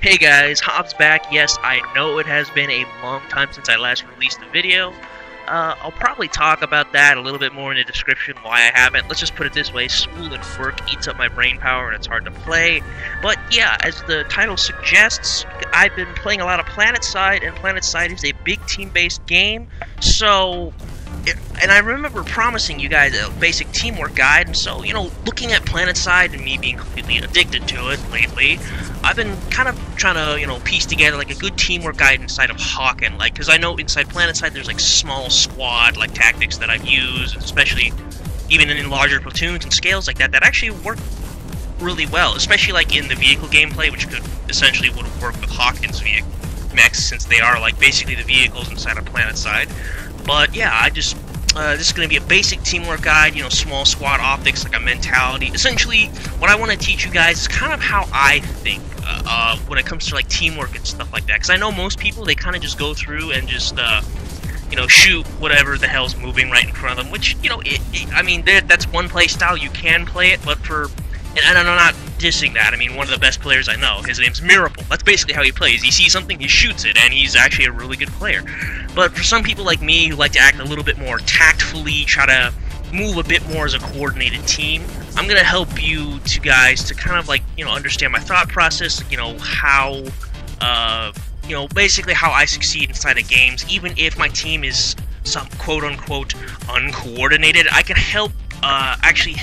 Hey guys, Hobbes back. Yes, I know it has been a long time since I last released a video. Uh, I'll probably talk about that a little bit more in the description why I haven't. Let's just put it this way, school and work eats up my brain power and it's hard to play. But yeah, as the title suggests, I've been playing a lot of PlanetSide, and PlanetSide is a big team-based game, so and I remember promising you guys a basic teamwork guide, and so, you know, looking at PlanetSide and me being completely addicted to it lately, I've been kind of trying to, you know, piece together like a good teamwork guide inside of Hawken, like, because I know inside PlanetSide there's like small squad like tactics that I've used, especially even in larger platoons and scales like that, that actually work really well, especially like in the vehicle gameplay, which could essentially would work with Hawken's vehicle mechs since they are like basically the vehicles inside of PlanetSide. But yeah, I just uh, this is going to be a basic teamwork guide, you know, small squad optics, like a mentality. Essentially, what I want to teach you guys is kind of how I think uh, uh, when it comes to like teamwork and stuff like that. Because I know most people, they kind of just go through and just, uh, you know, shoot whatever the hell's moving right in front of them. Which, you know, it, it, I mean, that's one play style. You can play it, but for and, and I'm not dissing that. I mean, one of the best players I know. His name's Miracle. That's basically how he plays. He sees something, he shoots it, and he's actually a really good player. But for some people like me who like to act a little bit more tactfully, try to move a bit more as a coordinated team, I'm gonna help you two guys to kind of like you know understand my thought process. You know how. Uh, you know, basically how I succeed inside of games, even if my team is some quote unquote uncoordinated, I can help uh, actually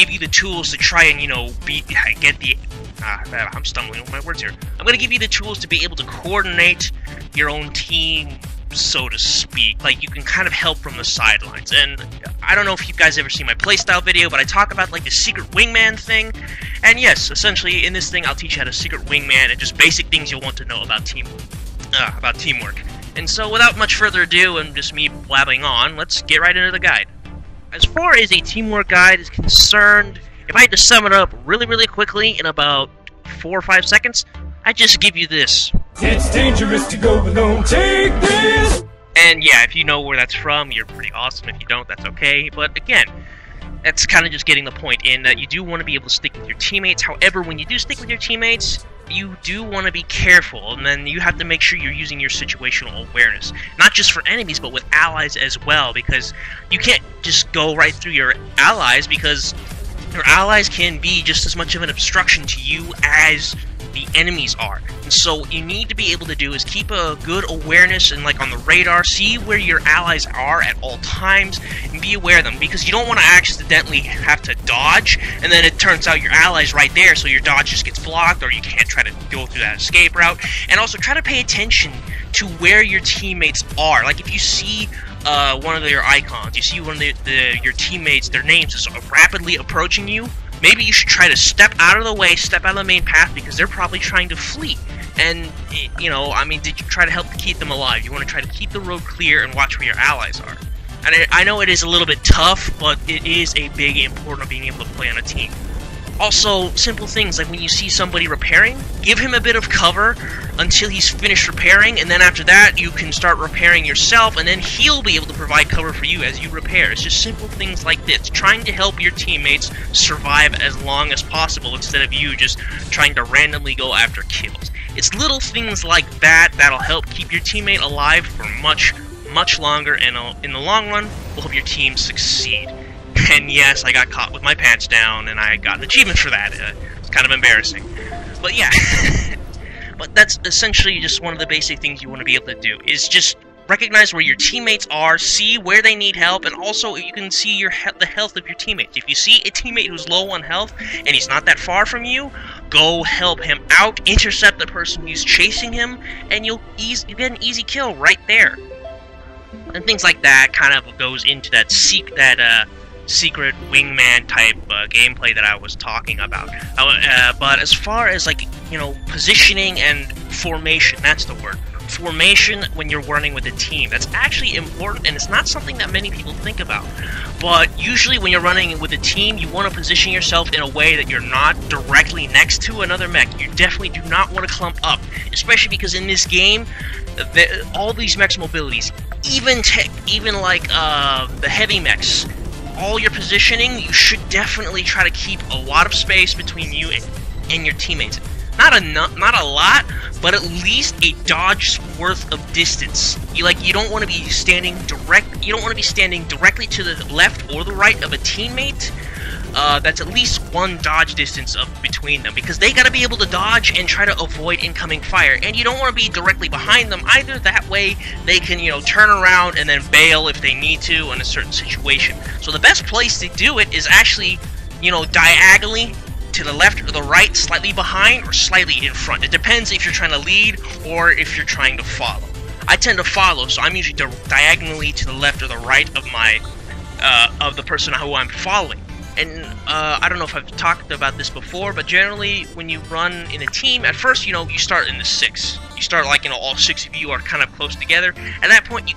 give you the tools to try and, you know, be get the... Ah, I'm stumbling over my words here. I'm going to give you the tools to be able to coordinate your own team, so to speak. Like, you can kind of help from the sidelines. And I don't know if you guys ever seen my playstyle video, but I talk about, like, the secret wingman thing. And yes, essentially, in this thing, I'll teach you how to secret wingman and just basic things you'll want to know about team, uh, about teamwork. And so, without much further ado, and just me blabbing on, let's get right into the guide. As far as a teamwork guide is concerned, if I had to sum it up really, really quickly in about four or five seconds, I'd just give you this. It's dangerous to go alone, take this! And yeah, if you know where that's from, you're pretty awesome. If you don't, that's okay. But again, that's kind of just getting the point in that you do want to be able to stick with your teammates. However, when you do stick with your teammates, you do want to be careful, and then you have to make sure you're using your situational awareness. Not just for enemies, but with allies as well, because you can't just go right through your allies, because your allies can be just as much of an obstruction to you as the enemies are. And so what you need to be able to do is keep a good awareness and like on the radar, see where your allies are at all times, and be aware of them because you don't want to accidentally have to dodge, and then it turns out your allies right there, so your dodge just gets blocked, or you can't try to go through that escape route. And also try to pay attention to where your teammates are. Like if you see uh, one of their icons, you see one of the, the your teammates, their names is rapidly approaching you, maybe you should try to step out of the way, step out of the main path, because they're probably trying to flee. And, you know, I mean, did you try to help keep them alive? You want to try to keep the road clear and watch where your allies are. And I, know it is a little bit tough, but it is a big important of being able to play on a team. Also, simple things like when you see somebody repairing, give him a bit of cover until he's finished repairing, and then after that, you can start repairing yourself, and then he'll be able to provide cover for you as you repair. It's just simple things like this, trying to help your teammates survive as long as possible instead of you just trying to randomly go after kills. It's little things like that that'll help keep your teammate alive for much, much longer, and uh, in the long run, will help your team succeed. And yes, I got caught with my pants down, and I got an achievement for that. Uh, it's kind of embarrassing. But yeah. but that's essentially just one of the basic things you want to be able to do, is just recognize where your teammates are, see where they need help, and also you can see your he the health of your teammates. If you see a teammate who's low on health, and he's not that far from you, go help him out, intercept the person who's chasing him, and you'll, ease, you get an easy kill right there. And things like that kind of goes into that seek that uh, secret wingman type uh, gameplay that I was talking about. Uh, but as far as like you know positioning and formation, that's the word. Formation when you're running with a team. That's actually important, and it's not something that many people think about. But usually, when you're running with a team, you want to position yourself in a way that you're not directly next to another mech. You definitely do not want to clump up, especially because in this game, the, all these mechs mobilities, even tech, even like uh, the heavy mechs, all your positioning, you should definitely try to keep a lot of space between you and, your teammates. not a not a lot, but at least a dodge's worth of distance. You like you don't want to be standing direct. You don't want to be standing directly to the left or the right of a teammate. Uh, that's at least one dodge distance of between them because they got to be able to dodge and try to avoid incoming fire and you don't want to be directly behind them either that way they can you know turn around and then bail if they need to in a certain situation so the best place to do it is actually you know diagonally to the left or the right, slightly behind, or slightly in front. It depends if you're trying to lead or if you're trying to follow. I tend to follow, so I'm usually di diagonally to the left or the right of my uh, of the person who I'm following. And uh, I don't know if I've talked about this before, but generally when you run in a team, at first, you know, you start in the six. You start like, you know, all six of you are kind of close together. At that point, you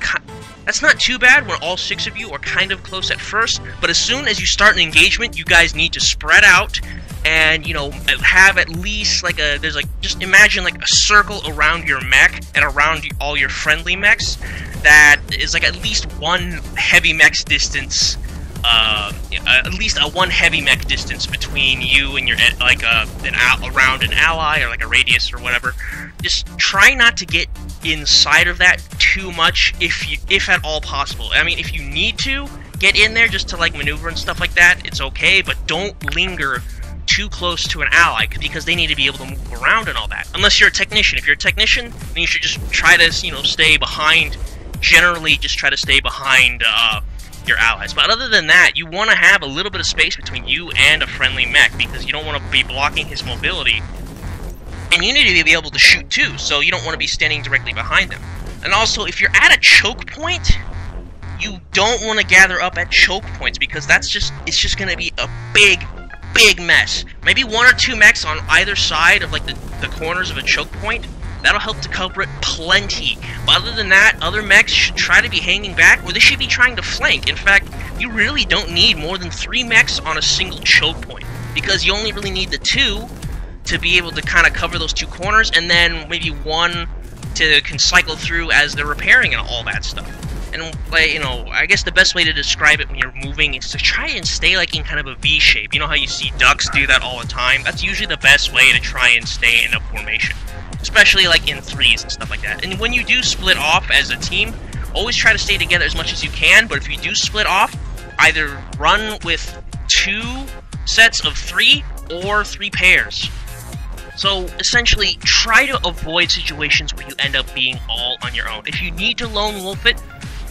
that's not too bad when all six of you are kind of close at first, but as soon as you start an engagement, you guys need to spread out and you know have at least like a there's like just imagine like a circle around your mech and around all your friendly mechs that is like at least one heavy mech's distance uh, at least a one heavy mech distance between you and your like a an around an ally or like a radius or whatever. Just try not to get inside of that too much if you if at all possible. I mean, if you need to get in there just to like maneuver and stuff like that, it's okay, but don't linger too close to an ally because they need to be able to move around and all that. Unless you're a technician. If you're a technician, then you should just try to, you know, stay behind. Generally, just try to stay behind uh, your allies. But other than that, you want to have a little bit of space between you and a friendly mech because you don't want to be blocking his mobility. And you need to be able to shoot too, so you don't want to be standing directly behind them. And also, if you're at a choke point, you don't want to gather up at choke points because that's just it's just going to be a big big mess. Maybe one or two mechs on either side of like the, the corners of a choke point. That'll help the culprit plenty. But other than that, other mechs should try to be hanging back, or they should be trying to flank. In fact, you really don't need more than three mechs on a single choke point, because you only really need the two to be able to kind of cover those two corners, and then maybe one to can cycle through as they're repairing and all that stuff. And, you know, I guess the best way to describe it when you're moving is to try and stay, like, in kind of a V shape. You know how you see ducks do that all the time? That's usually the best way to try and stay in a formation. Especially, like, in threes and stuff like that. And when you do split off as a team, always try to stay together as much as you can, but if you do split off, either run with two sets of three or three pairs. So essentially, try to avoid situations where you end up being all on your own. If you need to lone wolf it,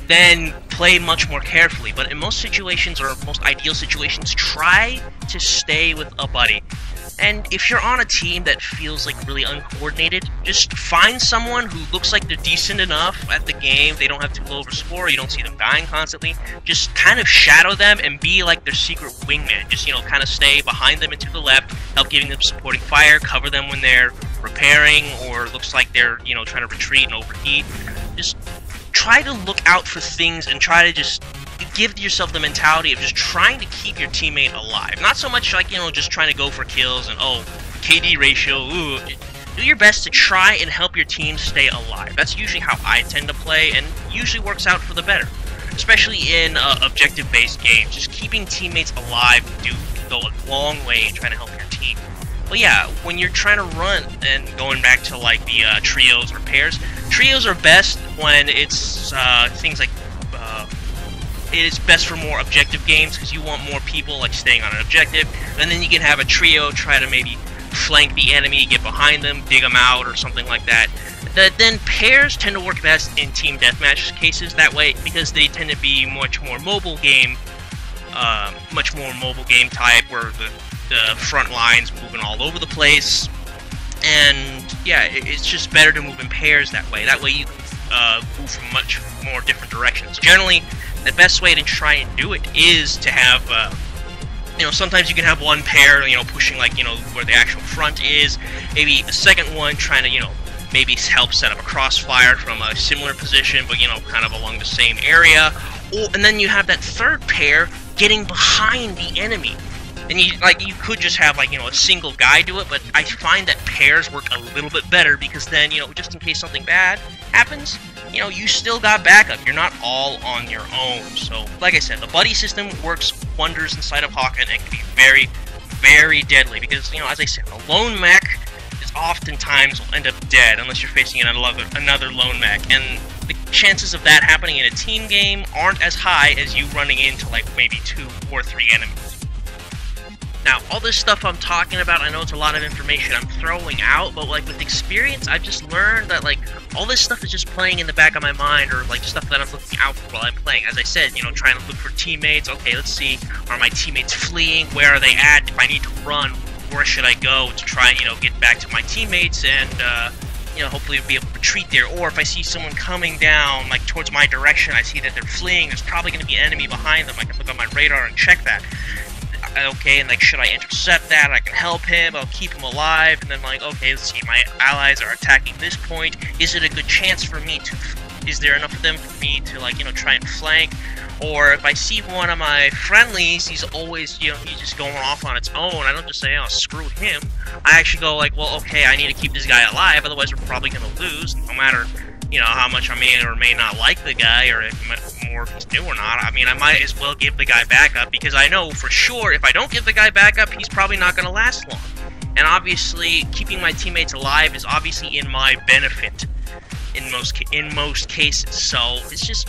then play much more carefully. But in most situations, or most ideal situations, try to stay with a buddy. And if you're on a team that feels like really uncoordinated, just find someone who looks like they're decent enough at the game. They don't have too low of a score. You don't see them dying constantly. Just kind of shadow them and be like their secret wingman. Just, you know, kind of stay behind them and to the left, help giving them supporting fire, cover them when they're repairing or looks like they're, you know, trying to retreat and overheat. Just try to look out for things and try to just give yourself the mentality of just trying to keep your teammate alive. Not so much like, you know, just trying to go for kills and, oh, KD ratio, ooh. Do your best to try and help your team stay alive. That's usually how I tend to play, and usually works out for the better. Especially in uh, objective-based games. Just keeping teammates alive do go a long way in trying to help your team. But yeah, when you're trying to run, and going back to like the uh, trios or pairs, Trios are best when it's uh, things like it is best for more objective games because you want more people like staying on an objective, and then you can have a trio try to maybe flank the enemy, get behind them, dig them out, or something like that. The, then pairs tend to work best in team deathmatch cases that way because they tend to be much more mobile game, uh, much more mobile game type where the, the front lines moving all over the place, and yeah, it's just better to move in pairs that way. That way you can uh, move from much more different directions. Generally, the best way to try and do it is to have, uh, you know, sometimes you can have one pair, you know, pushing like, you know, where the actual front is. Maybe the second one trying to, you know, maybe help set up a crossfire from a similar position, but, you know, kind of along the same area. Or, and then you have that third pair getting behind the enemy. And you like you could just have like you know a single guy do it, but I find that pairs work a little bit better because then you know just in case something bad happens, you know you still got backup. You're not all on your own. So like I said, the buddy system works wonders inside of Hawken and can be very, very deadly because you know as I said, a lone mech is oftentimes will end up dead unless you're facing another another lone mech, and the chances of that happening in a team game aren't as high as you running into like maybe two or three enemies. Now, all this stuff I'm talking about, I know it's a lot of information I'm throwing out, but like with experience, I've just learned that like all this stuff is just playing in the back of my mind, or like stuff that I'm looking out for while I'm playing. As I said, you know, trying to look for teammates. Okay, let's see, are my teammates fleeing? Where are they at? If I need to run, where should I go to try and you know get back to my teammates and uh, you know hopefully be able to retreat there? Or if I see someone coming down like towards my direction, I see that they're fleeing. There's probably going to be an enemy behind them. I can look on my radar and check that Uh, okay, and like, should I intercept that? I can help him, I'll keep him alive, and then like, okay, let's see, my allies are attacking this point. Is it a good chance for me to, is there enough of them for me to like, you know, try and flank? Or if I see one of my friendlies, he's always, you know, he's just going off on its own. I don't just say, oh, screw him. I actually go like, well, okay, I need to keep this guy alive, otherwise we're probably going to lose, no matter you know, how much I may or may not like the guy, or if more if he's new or not. I mean, I might as well give the guy backup because I know for sure if I don't give the guy backup, he's probably not going to last long. And obviously, keeping my teammates alive is obviously in my benefit in most in most cases. So it's just,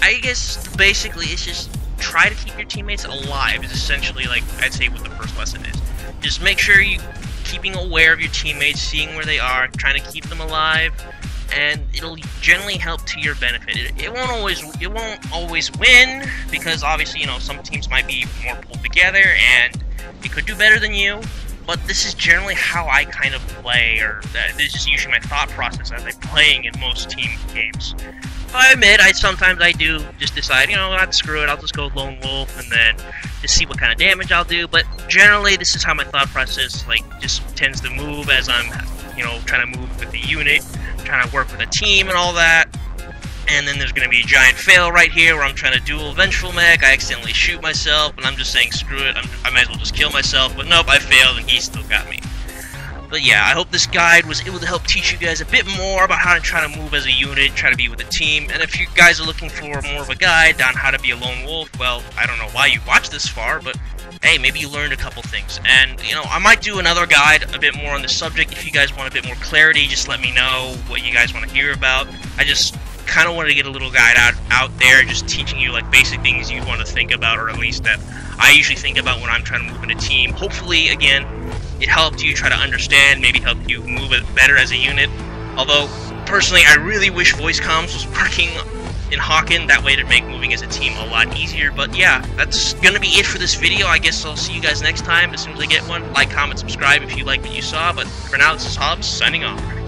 I guess basically it's just try to keep your teammates alive. Is essentially like I'd say what the first lesson is. Just make sure you keeping aware of your teammates, seeing where they are, trying to keep them alive, and it'll generally help to your benefit. It, it, won't always it won't always win because obviously you know some teams might be more pulled together and it could do better than you. But this is generally how I kind of play, or uh, this is usually my thought process as I'm playing in most team games. I admit, I sometimes I do just decide, you know, what, screw it, I'll just go lone wolf and then just see what kind of damage I'll do. But generally, this is how my thought process like just tends to move as I'm, you know, trying to move with the unit trying to work with a team and all that. And then there's going to be a giant fail right here where I'm trying to duel Vengeful Mech. I accidentally shoot myself, and I'm just saying, screw it, I'm, i might as well just kill myself. But nope, I failed, and he still got me. But yeah, I hope this guide was able to help teach you guys a bit more about how to try to move as a unit, try to be with a team. And if you guys are looking for more of a guide on how to be a lone wolf, well, I don't know why you watched this far, but hey, maybe you learned a couple things. And, you know, I might do another guide a bit more on the subject. If you guys want a bit more clarity, just let me know what you guys want to hear about. I just kind of wanted to get a little guide out, out there, just teaching you, like, basic things you want to think about, or at least that I usually think about when I'm trying to move in a team. Hopefully, again, it helped you try to understand, maybe help you move it better as a unit. Although, personally, I really wish voice comms was working in Hawken. That way to make moving as a team a lot easier. But yeah, that's gonna be it for this video. I guess I'll see you guys next time as soon as I get one. Like, comment, subscribe if you like what you saw. But for now, this is Hobbes signing off.